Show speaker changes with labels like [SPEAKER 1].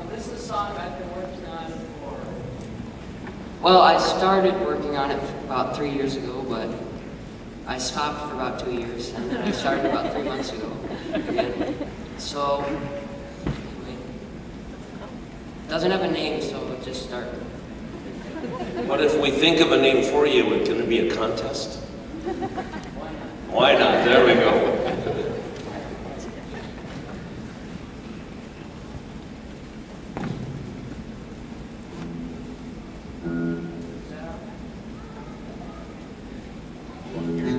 [SPEAKER 1] Um, this is a song I've been working on for.
[SPEAKER 2] Well, I started working on it about three years ago, but I stopped for about two years, and then I started about three months ago. again. So, wait. doesn't have a name, so it just start.
[SPEAKER 3] What if we think of a name for you, can it be a contest? Why not? There we go. Amen.